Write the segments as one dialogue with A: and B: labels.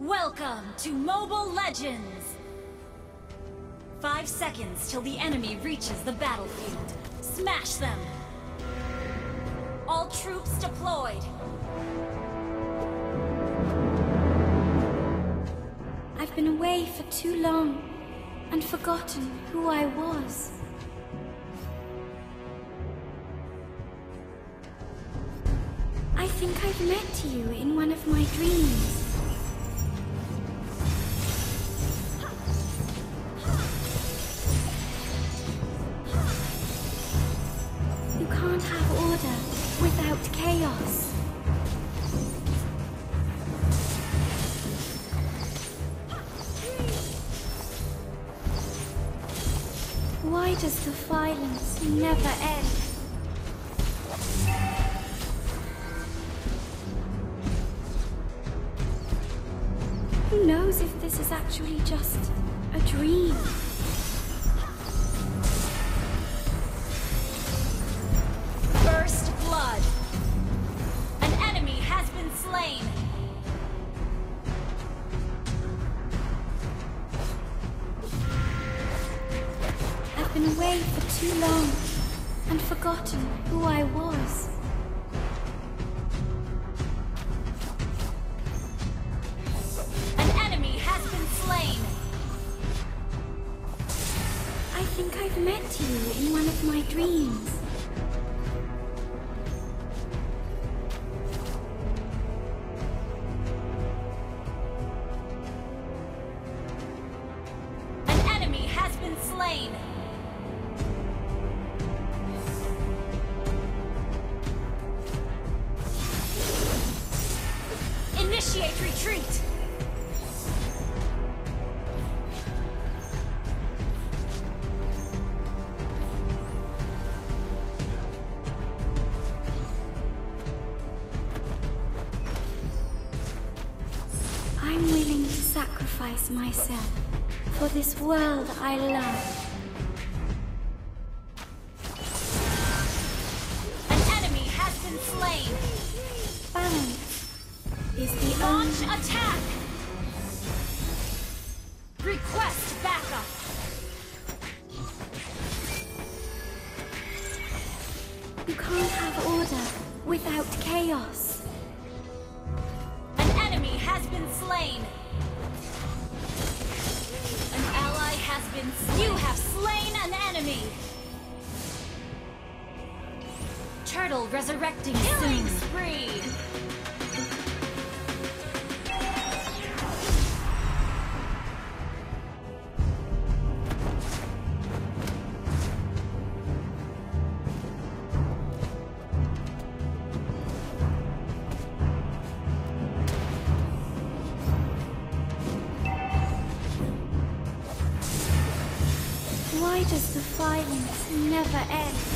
A: Welcome to Mobile Legends! Five seconds till the enemy reaches the battlefield. Smash them! All troops deployed!
B: I've been away for too long and forgotten who I was. I think I've met you in one of my dreams. This is actually just a dream?
A: First Blood! An enemy has been slain!
B: I've been away for too long and forgotten who I was. You in one of my dreams.
A: An enemy has been slain! Initiate retreat!
B: Sacrifice myself for this world I love.
A: An enemy has been slain!
B: Balance is the
A: Launch
B: only...
A: attack! Request backup!
B: You can't have order without chaos.
A: An enemy has been slain! Been slain! You have slain an enemy! Turtle resurrecting Killing spree!
B: Violence never end?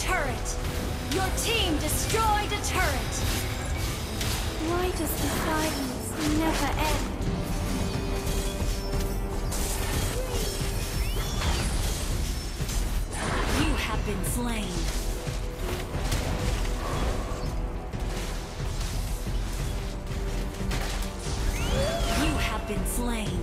A: Turret! Your team destroyed a turret!
B: Why does the violence never end?
A: You have been slain! You have been slain!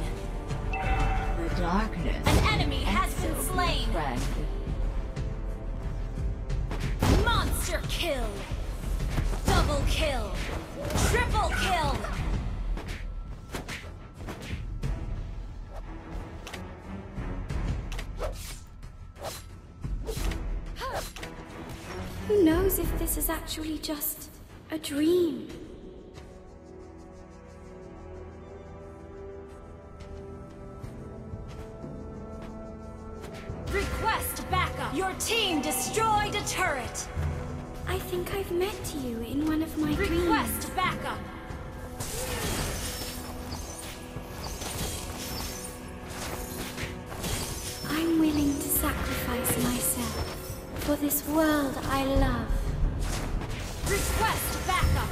B: Who knows if this is actually just a dream?
A: Request backup! Your team destroyed a turret!
B: I think I've met you in one of my dreams.
A: Request backup!
B: This world I love.
A: Request backup!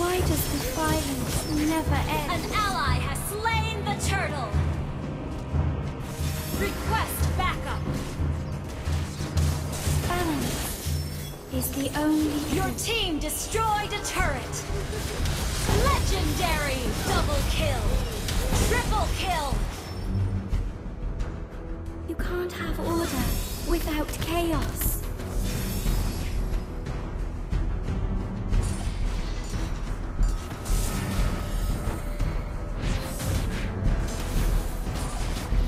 B: Why does the violence never end?
A: An ally has slain the turtle! Request backup!
B: Balance is the only
A: Your team destroyed a turret! Legendary! Double kill! Triple kill!
B: You can't have order without chaos.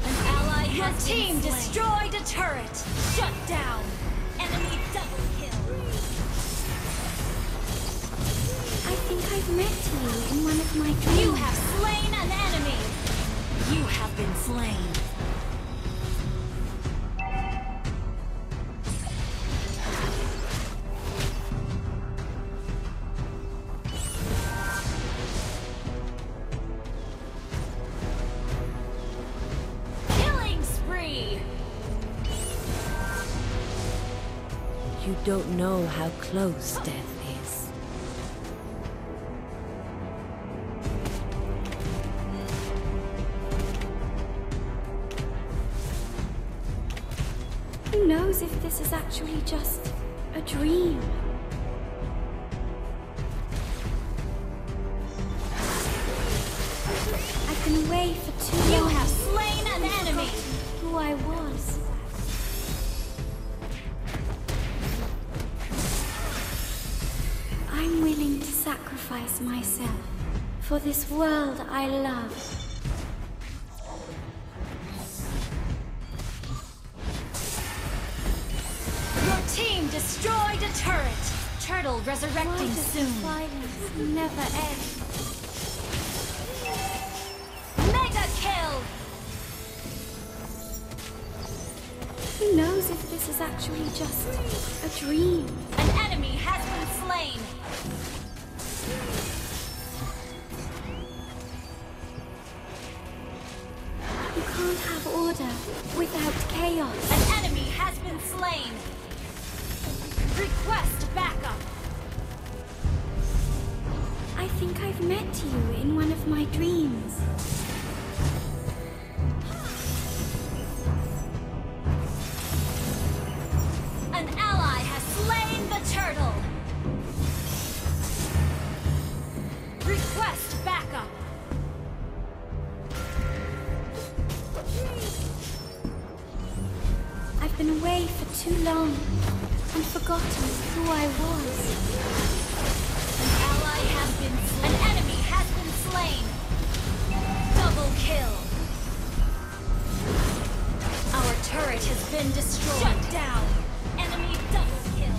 A: An ally Your team destroyed a turret! Shut down! Enemy double kill!
B: I think I've met you in one of my dreams.
A: You have slain an enemy! You have been slain.
C: You don't know how close death is.
B: Who knows if this is actually just a dream? I've been away for too
A: You
B: long.
A: have slain an enemy!
B: Who I was. Sacrifice myself for this world I love.
A: Your team destroyed a turret! Turtle resurrecting soon.
B: violence never end?
A: Mega kill!
B: Who knows if this is actually just a dream?
A: An enemy has been slain!
B: Chaos.
A: An enemy has been slain! Request backup!
B: I think I've met you in one of my dreams. Been away for too long and forgotten who I was.
A: An ally has been An enemy has been slain! Double kill! Our turret has been destroyed! Shut down! Enemy double kill!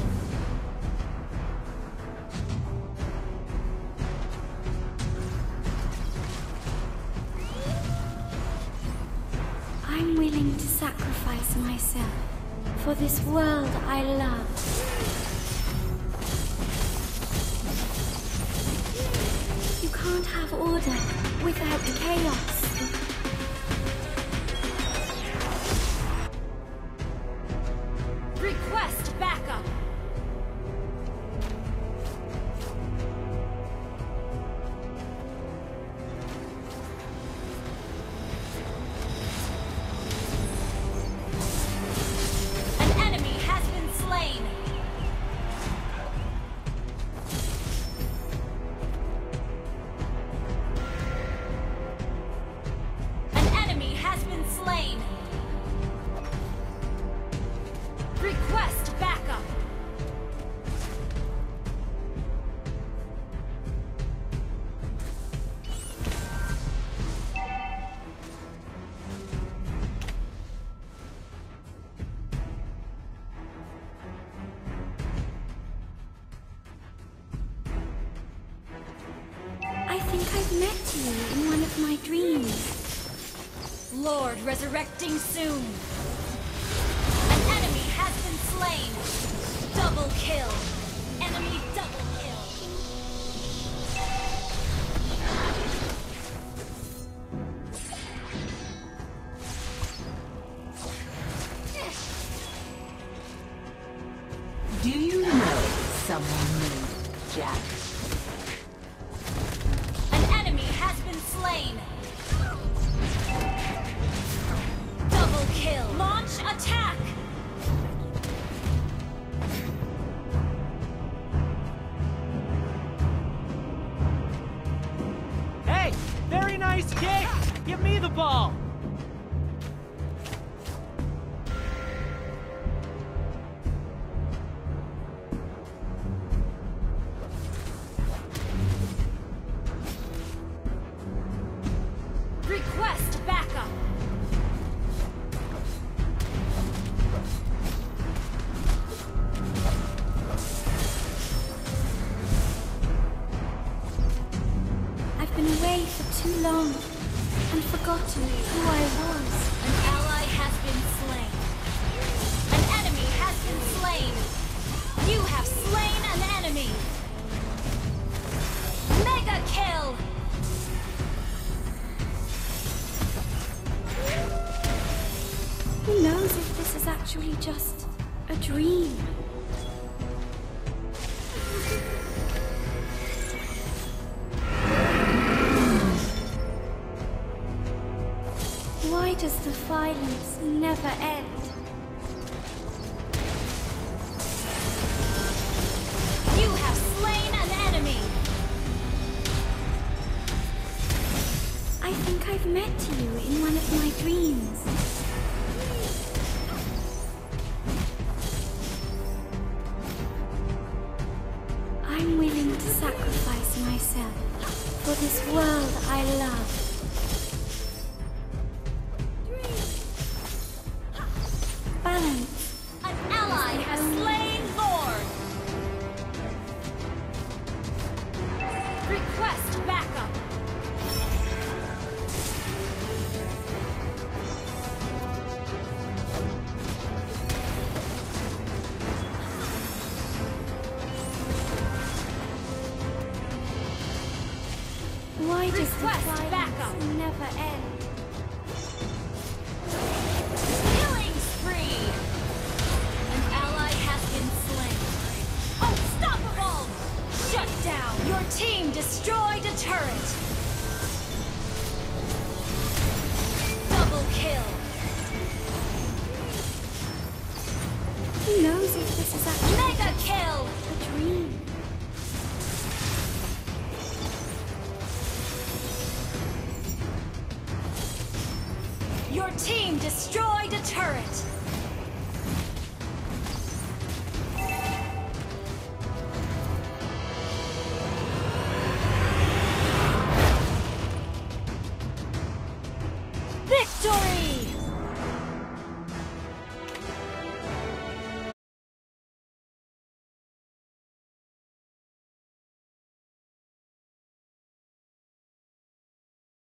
B: I'm willing to sacrifice myself for this world I love. You can't have order without chaos. You in one of my dreams.
A: Lord resurrecting soon. An enemy has been slain.
B: 爆 is actually just a dream? Why does the violence never end?
A: You have slain an enemy.
B: I think I've met you in one of my dreams.
A: Request team destroyed a turret. Double kill.
B: Who knows if this is actually
A: Mega kill.
B: a dream?
A: Your team destroyed a turret.